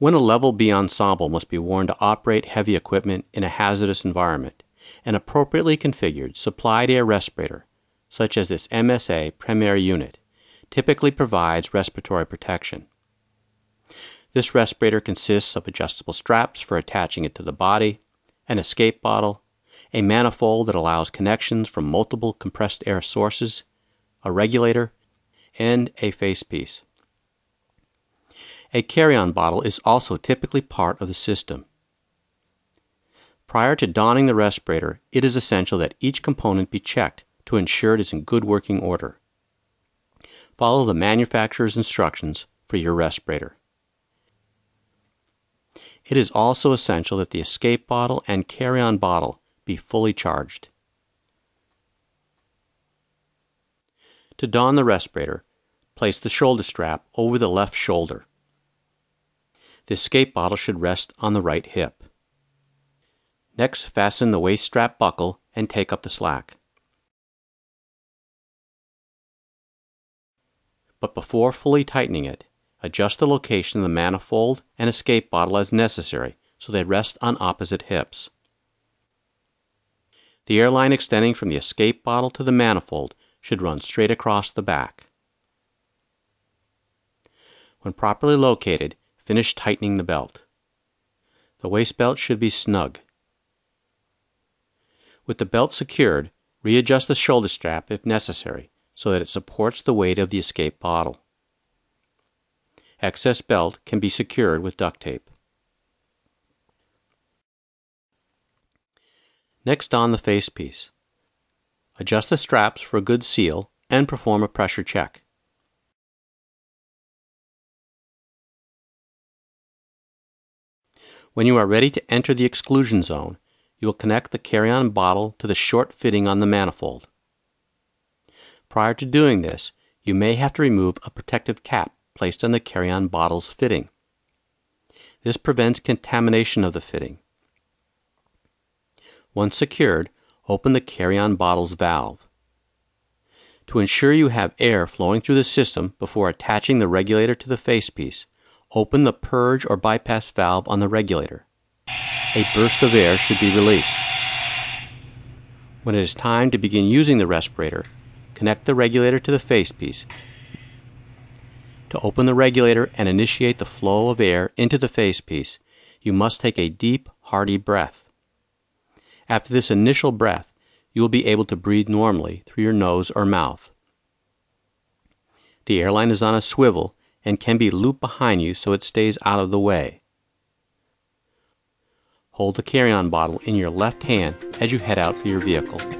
When a Level B ensemble must be worn to operate heavy equipment in a hazardous environment, an appropriately configured supplied air respirator, such as this MSA Premier unit, typically provides respiratory protection. This respirator consists of adjustable straps for attaching it to the body, an escape bottle, a manifold that allows connections from multiple compressed air sources, a regulator, and a facepiece. A carry-on bottle is also typically part of the system. Prior to donning the respirator, it is essential that each component be checked to ensure it is in good working order. Follow the manufacturer's instructions for your respirator. It is also essential that the escape bottle and carry-on bottle be fully charged. To don the respirator, place the shoulder strap over the left shoulder. The escape bottle should rest on the right hip. Next, fasten the waist strap buckle and take up the slack. But before fully tightening it, adjust the location of the manifold and escape bottle as necessary so they rest on opposite hips. The airline extending from the escape bottle to the manifold should run straight across the back. When properly located, finish tightening the belt. The waist belt should be snug. With the belt secured, readjust the shoulder strap if necessary so that it supports the weight of the escape bottle. Excess belt can be secured with duct tape. Next on the facepiece. Adjust the straps for a good seal and perform a pressure check. When you are ready to enter the exclusion zone, you will connect the carry-on bottle to the short fitting on the manifold. Prior to doing this, you may have to remove a protective cap placed on the carry-on bottle's fitting. This prevents contamination of the fitting. Once secured, open the carry-on bottle's valve. To ensure you have air flowing through the system before attaching the regulator to the facepiece, open the purge or bypass valve on the regulator. A burst of air should be released. When it is time to begin using the respirator, connect the regulator to the facepiece. To open the regulator and initiate the flow of air into the facepiece, you must take a deep, hearty breath. After this initial breath, you will be able to breathe normally through your nose or mouth. The airline is on a swivel and can be looped behind you so it stays out of the way. Hold the carry-on bottle in your left hand as you head out for your vehicle.